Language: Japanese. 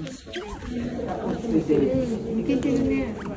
抜けてるね。